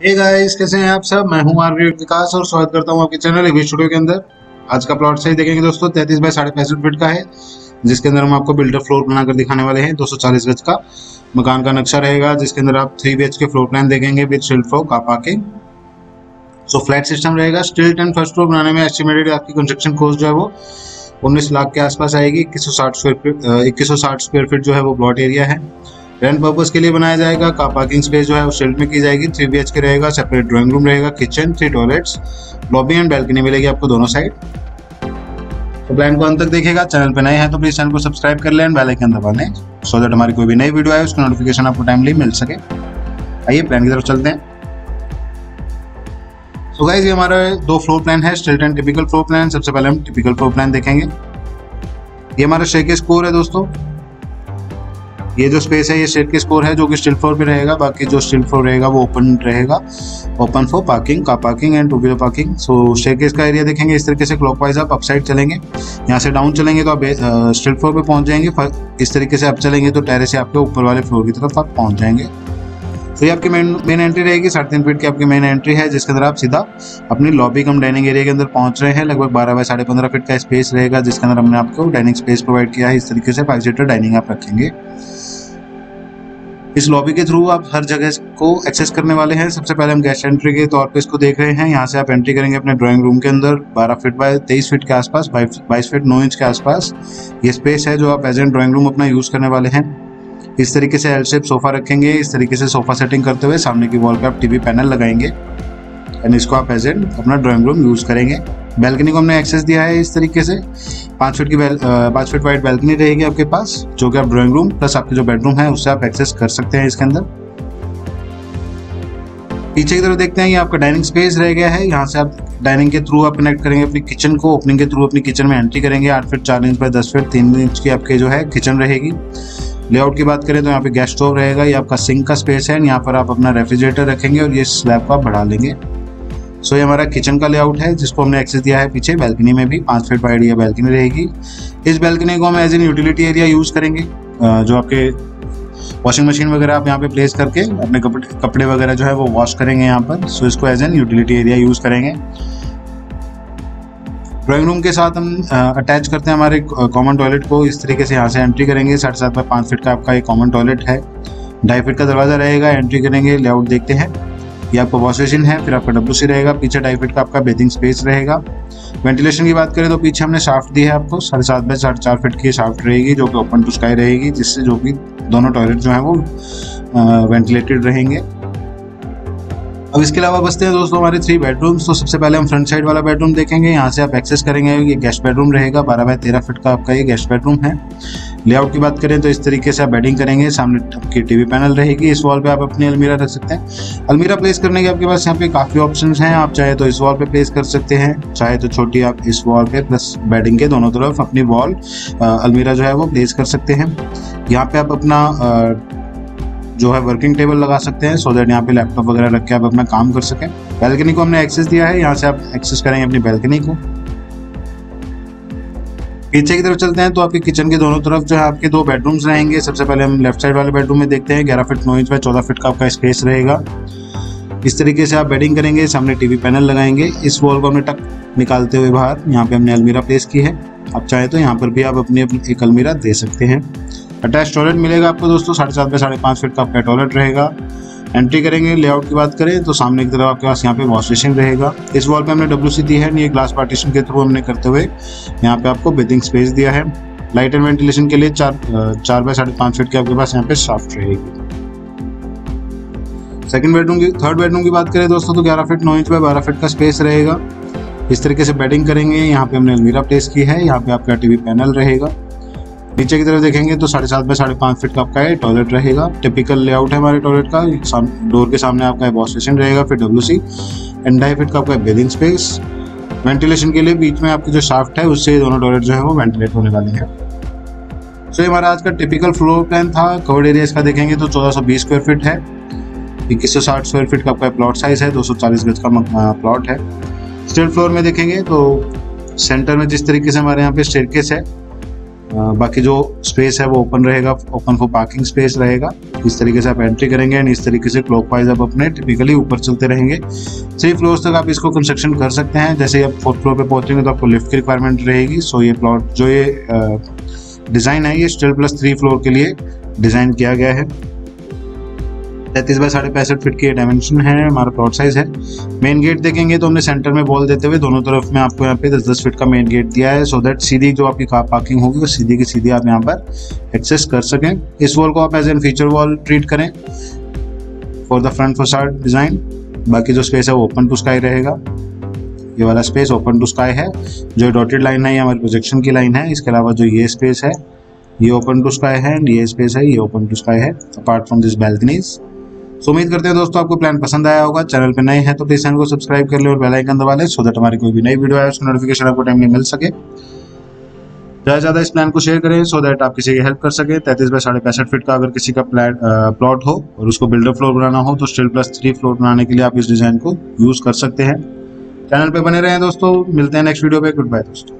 Hey guys कैसे हैं आप सब? मैं हूँ आरवी विकास और स्वागत करता हूँ आपके चैनल स्टूडियो के अंदर। आज का प्लॉट सही देखेंगे दोस्तों, तैतीस बाय साढ़े पैंसठ फीट का है, जिसके अंदर हम आपको बिल्डर फ्लोर बनाकर दिखाने वाले हैं 240 गज का। मकान का नक्शा रहेगा, जिसके अंदर आप three B K floor plan देखेंगे विद कापा के सो फ्लैट सिस्टम रहेगा स्टिल टेन फ़र्स्ट फ्लोर बनाने में एस्टिमेटेड आपकी कंस्ट्रक्शन कॉस्ट जो है वो उन्नीस लाख के आसपास आएगी। इक्कीस सौ साठ स्क्वायर फीट इक्कीस सौ साठ स्क्वायर फीट जो है वो प्लॉट एरिया है। रेंट पर्पज के लिए बनाया जाएगा। कार पार्किंग स्पेस जो है, वो शेल्ड में की जाएगी। थ्री बी के रहेगा सेपरेट ड्राइंग रूम रहेगा kitchen three toilets lobby and balcony मिलेगी आपको दोनों साइड तो प्लान को अंत तक देखेगा चैनल पे नए हैं तो प्लीज़ चैनल को सब्सक्राइब कर लें बेल आइकन दबा लें सो दैट हमारी कोई भी नई वीडियो आए, उसकी नोटिफिकेशन आपको टाइमली मिल सके। आइए प्लान की तरफ़ चलते हैं। तो गाइज़ ये हमारा दो फ्लोर प्लान है stilt and typical floor plan सबसे पहले हम टिपिकल फ्लोर प्लान देखेंगे। ये हमारा शेक स्कोर है दोस्तों। ये जो स्पेस है, ये शेड के स्कोर है, जो कि स्टिल फ्लोर पे रहेगा, बाकी जो स्टिल फ्लोर रहेगा वो ओपन रहेगा। Open for parking car parking and two wheeler parking so stair का एरिया देखेंगे, इस तरीके से क्लॉकवाइज आप अप साइड चलेंगे। यहाँ से डाउन चलेंगे तो आप स्टिल फ्लोर पर पहुँच जाएँगे। इस तरीके से आप चलेंगे तो टेरेस से आपके ऊपर वाले फ्लोर की तरफ़ आप पहुँच जाएँगे। तो ये आपकी मेन मेन एंट्री रहेगी। साढ़े तीन फीट की आपकी मेन एंट्री है, जिसके अंदर आप सीधा अपनी लॉबी कम डाइनिंग एरिया के अंदर पहुँच रहे हैं। लगभग बारह बाय साढ़े पंद्रह फीट का स्पेस रहेगा, जिसके अंदर हमने आपको डाइनिंग स्पेस प्रोवाइड किया है। इस तरीके से फाइव सीटर डाइनिंग आप रखेंगे। इस लॉबी के थ्रू आप हर जगह को एक्सेस करने वाले हैं। सबसे पहले हम गेस्ट एंट्री के तौर पर इसको देख रहे हैं। यहाँ से आप एंट्री करेंगे अपने ड्राइंग रूम के अंदर 12 फीट बाय 23 फीट के आसपास 22 फीट 9 इंच के आसपास। ये स्पेस है जो आप एज एन ड्राइंग रूम अपना यूज़ करने वाले हैं। इस तरीके से एल शेप सोफा रखेंगे। इस तरीके से सोफा सेटिंग करते हुए सामने की वॉल पर आप टीवी पैनल लगाएँगे। एंड इसको आप एज एन अपना ड्राइंग रूम यूज़ करेंगे। बैल्कनी को हमने एक्सेस दिया है इस तरीके से। पाँच फीट की पाँच फीट वाइड बैल्कनी रहेगी आपके पास, जो कि आप ड्राइंग रूम प्लस आपके जो बेडरूम है, उससे आप एक्सेस कर सकते हैं इसके अंदर। पीछे की तरफ़ देखते हैं, ये आपका डाइनिंग स्पेस रह गया है। यहाँ से आप डाइनिंग के थ्रू आप कनेक्ट करेंगे अपनी किचन को। ओपनिंग के थ्रू अपनी किचन में एंट्री करेंगे। आठ फीट चार इंच बाय दस फीट तीन इंच की आपके जो है किचन रहेगी। लेआउट की बात करें तो यहाँ पे गैस स्टोव रहेगा। ये आपका सिंक का स्पेस है। यहाँ पर आप अपना रेफ्रिजरेटर रखेंगे और ये स्लैब को आप बढ़ा लेंगे। सो ये हमारा किचन का लेआउट है, जिसको हमने एक्सेस दिया है पीछे बैल्कनी में भी, पाँच फीट वाइड ये बैल्कनी रहेगी। इस बैल्कनी को हम as an utility area use करेंगे। जो आपके वॉशिंग मशीन वगैरह आप यहाँ पे प्लेस करके, अपने कपड़े कपड़े वगैरह जो है वो वॉश करेंगे यहाँ पर। सो इसको as an utility area use करेंगे। ड्राइंग रूम के साथ हम अटैच करते हैं हमारे कॉमन टॉयलेट को। इस तरीके से यहाँ से एंट्री करेंगे। साढ़े सात बाय पाँच फीट का आपका एक कॉमन टॉयलेट है। ढाई फीट का दरवाज़ा रहेगा। एंट्री करेंगे। लेआउट देखते हैं। ये आपका वॉश बेसिन है, फिर आपका डब्ल्यू रहेगा, पीछे ढाई फीट का आपका बेथिंग स्पेस रहेगा। वेंटिलेशन की बात करें तो पीछे हमने शाफ्ट दी है आपको, साढ़े सात बाय साढ़े चार फिट की शाफ्ट रहेगी, जो कि ओपन टू स्काई रहेगी, जिससे जो कि दोनों टॉयलेट जो है वो वेंटिलेटेड रहेंगे। अब इसके अलावा बसते हैं दोस्तों हमारे थ्री बेडरूम्स तो सबसे पहले हम फ्रंट साइड वाला बेडरूम देखेंगे। यहाँ से आप एक्सेस करेंगे ये गेस्ट बेडरूम रहेगा। बारह बाय तेरह फीट का आपका ये गेस्ट बेडरूम है। लेआउट की बात करें तो इस तरीके से आप बेडिंग करेंगे। सामने आपकी टीवी पैनल रहेगी। इस वॉल पे आप अपनी अलमीरा रख सकते हैं। अलमीरा प्लेस करने के आपके पास यहाँ पे काफ़ी ऑप्शन हैं। आप चाहे तो इस वॉल पे प्लेस कर सकते हैं। चाहे तो छोटी आप इस वॉल पे प्लस बेडिंग के दोनों तरफ़ अपनी वॉल अलमीरा जो है वो प्लेस कर सकते हैं। यहाँ पे आप अपना जो है वर्किंग टेबल लगा सकते हैं सो दैट यहाँ पे लैपटॉप वगैरह रख के आप अपना काम कर सकें। बैल्कनी को हमने एक्सेस दिया है, यहाँ से आप एक्सेस करेंगे अपनी बैल्कनी को। पीछे की तरफ़ चलते हैं तो आपके किचन के दोनों तरफ़ जो है आपके दो बेडरूम्स रहेंगे। सबसे पहले हम लेफ़्ट साइड वाले बेडरूम में देखते हैं, ग्यारह फीट नौ इंच बाय चौदह फीट का आपका स्पेस रहेगा। इस तरीके से आप बेडिंग करेंगे, सामने टीवी पैनल लगाएँगे। इस वॉल को हमने टक निकालते हुए बाहर, यहाँ पे हमने अलमीरा प्लेस की है। आप चाहें तो यहाँ पर भी आप अपनी एक अलमीरा दे सकते हैं। अटैच टॉयलेट मिलेगा आपको दोस्तों, साढ़े सात बाई साढ़े पाँच फीट का आपका टॉयलेट रहेगा। एंट्री करेंगे लेआउट की बात करें तो सामने की तरफ़ आपके पास यहाँ पे वॉश बेसिन रहेगा। इस वॉल पे हमने डब्ल्यू दी है ये ग्लास पार्टीशन के थ्रू हमने करते हुए यहाँ पे आपको बेथिंग स्पेस दिया है। लाइट एंड वेंटिलेशन के लिए चार चार बाय साढ़े पाँच फीट के आपके पास यहाँ पे सॉफ्ट रहेगी। सेकेंड बेडरूम की थर्ड बेडरूम की बात करें दोस्तों तो ग्यारह फीट नौ इंच बाय बारह फीट का स्पेस रहेगा। इस तरीके से बेडिंग करेंगे, यहाँ पे हमने अलमीरा प्लेस की है, यहाँ पे आपका टीवी पैनल रहेगा। नीचे की तरफ़ देखेंगे तो साढ़े सात बाय साढ़े पाँच फीट का आपका टॉयलेट रहेगा। टिपिकल लेआउट है हमारे टॉयलेट का। डोर के सामने आपका वॉश स्टेशन रहेगा फिर डब्ल्यू सी एंड ढाई फीट का आपका बेलिंग स्पेस वेंटिलेशन के लिए बीच में आपकी जो शाफ्ट है, उससे दोनों टॉयलेट जो है वो वेंटिलेट होने वाले हैं। सो ये हमारा आज का टिपिकल फ्लोर प्लान था। कवर्ड एरिया इसका देखेंगे तो चौदह सौ बीस स्क्वायर फीट है। इक्कीस सौ साठ स्क्वायर फीट का आपका प्लॉट साइज़ है। दो सौ चालीस गज का प्लॉट है। स्टेट फ्लोर में देखेंगे तो सेंटर में जिस तरीके से हमारे यहाँ पे स्टेरकेस है बाकी जो स्पेस है वो ओपन रहेगा ओपन फॉर पार्किंग स्पेस रहेगा। इस तरीके से आप एंट्री करेंगे एंड इस तरीके से क्लॉक वाइज आप अपने टिपिकली ऊपर चलते रहेंगे। थ्री फ्लोर्स तक आप इसको कंस्ट्रक्शन कर सकते हैं। जैसे आप फोर्थ फ्लोर पे पहुँचेंगे तो आपको लिफ्ट की रिक्वायरमेंट रहेगी। सो ये प्लॉट जो ये डिज़ाइन है, ये स्टिल प्लस थ्री फ्लोर के लिए डिज़ाइन किया गया है। तैतीस बाय साढ़े पैंसठ फिट की डायमेंशन है, हमारा प्लॉट साइज़ है। मेन गेट देखेंगे तो हमने सेंटर में बॉल देते हुए दोनों तरफ़ में आपको यहाँ पे दस दस फिट का मेन गेट दिया है सो दैट सीधी जो आपकी कार पार्किंग होगी, वो सीधी की सीधी आप यहाँ पर एक्सेस कर सकें। इस वॉल को आप as an feature wall treat करें for the front facade design बाकी जो स्पेस है वो ओपन टू स्काई रहेगा। ये वाला स्पेस ओपन टू स्काई है। जो डॉटेड लाइन है, ये हमारी प्रोजेक्शन की लाइन है। इसके अलावा जो ये स्पेस है, ये ओपन टू स्काई है एंड ये स्पेस है, ये ओपन टू स्काई है। Apart from this balconies so उम्मीद करते हैं दोस्तों आपको प्लान पसंद आया होगा। चैनल पे नए हैं तो प्लीज़ चैनल को सब्सक्राइब कर ले और बेल आइकन दबा लें सो दैट हमारी कोई भी नई वीडियो आए उसका नोटिफिकेशन आपको टाइम में मिल सके। ज़्यादा ज़्यादा इस प्लान को शेयर करें सो दैट आप किसी की हेल्प कर सके। तैतीस बाई साढ़े पैंसठ फीट का अगर किसी का प्लाट प्लॉट हो और उसको बिल्डर फ्लोर बनाना हो तो स्टिल प्लस थ्री फ्लोर बनाने के लिए आप इस डिज़ाइन को यूज़ कर सकते हैं। चैनल पे बने रहें दोस्तों। मिलते हैं नेक्स्ट वीडियो पे। गुड बाय दोस्तों।